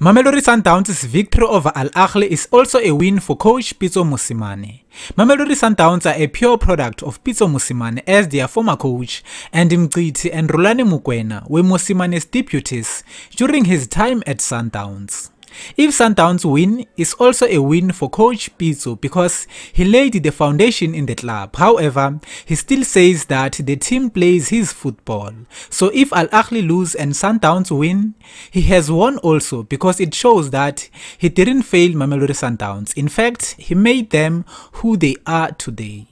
Mamelodi Sundowns' victory over Al Ahly is also a win for coach Pitso Mosimane. Mamelodi Sundowns are a pure product of Pitso Mosimane as their former coach and Mngqithi and Rulani Mokwena were Mosimane's deputies during his time at Sundowns. If Sundowns win, it's also a win for coach Pitso because he laid the foundation in the club. However, he still says that the team plays his football. So if Al Ahly lose and Sundowns win, he has won also because it shows that he didn't fail Mamelodi Sundowns. In fact, he made them who they are today.